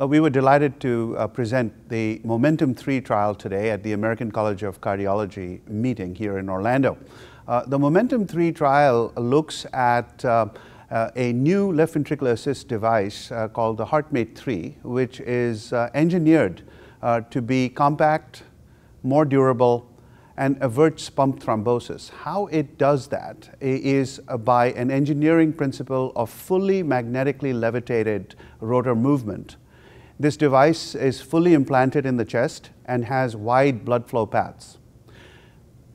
Uh, we were delighted to uh, present the Momentum 3 trial today at the American College of Cardiology meeting here in Orlando. Uh, the Momentum 3 trial looks at uh, uh, a new left ventricular assist device uh, called the HeartMate 3, which is engineered to be compact, more durable, and averts pump thrombosis. How it does that is by an engineering principle of fully magnetically levitated rotor movement this device is fully implanted in the chest and has wide blood flow paths.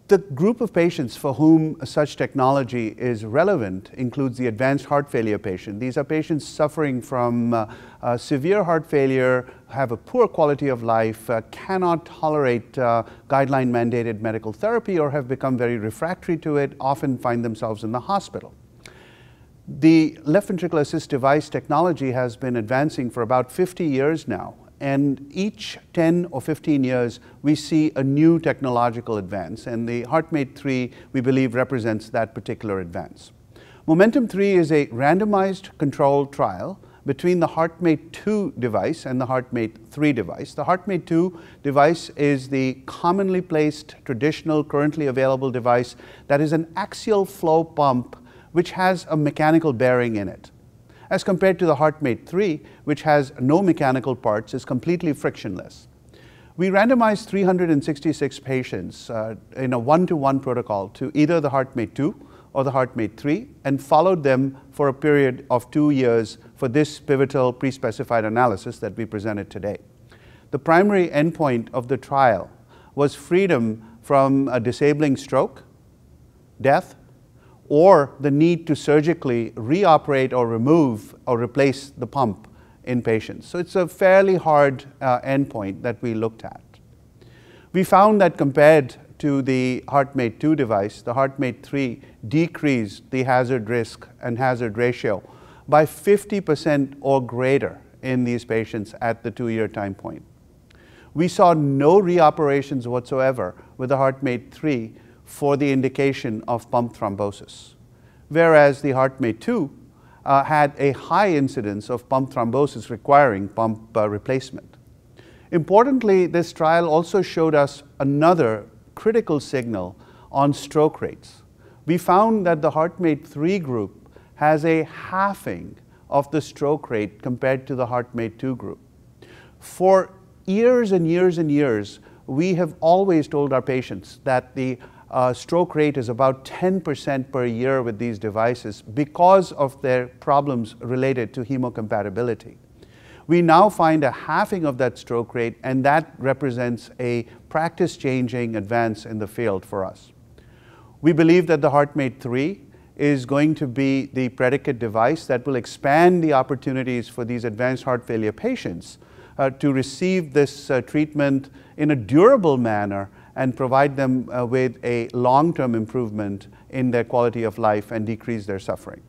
The group of patients for whom such technology is relevant includes the advanced heart failure patient. These are patients suffering from uh, uh, severe heart failure, have a poor quality of life, uh, cannot tolerate uh, guideline mandated medical therapy, or have become very refractory to it, often find themselves in the hospital. The left ventricular assist device technology has been advancing for about 50 years now, and each 10 or 15 years we see a new technological advance, and the HeartMate 3 we believe represents that particular advance. Momentum 3 is a randomized controlled trial between the HeartMate 2 device and the HeartMate 3 device. The HeartMate 2 device is the commonly placed traditional currently available device that is an axial flow pump which has a mechanical bearing in it. As compared to the HeartMate 3, which has no mechanical parts, is completely frictionless. We randomized 366 patients uh, in a one-to-one -one protocol to either the HeartMate 2 or the HeartMate 3 and followed them for a period of two years for this pivotal pre-specified analysis that we presented today. The primary endpoint of the trial was freedom from a disabling stroke, death, or the need to surgically reoperate or remove or replace the pump in patients. So it's a fairly hard uh, endpoint that we looked at. We found that compared to the HeartMate 2 device, the HeartMate 3 decreased the hazard risk and hazard ratio by 50% or greater in these patients at the two-year time point. We saw no reoperations whatsoever with the HeartMate 3 for the indication of pump thrombosis, whereas the HeartMate 2 uh, had a high incidence of pump thrombosis requiring pump uh, replacement. Importantly, this trial also showed us another critical signal on stroke rates. We found that the HeartMate 3 group has a halving of the stroke rate compared to the HeartMate 2 group. For years and years and years, we have always told our patients that the uh, stroke rate is about 10% per year with these devices because of their problems related to hemocompatibility. We now find a halving of that stroke rate, and that represents a practice changing advance in the field for us. We believe that the HeartMate 3 is going to be the predicate device that will expand the opportunities for these advanced heart failure patients uh, to receive this uh, treatment in a durable manner and provide them uh, with a long-term improvement in their quality of life and decrease their suffering.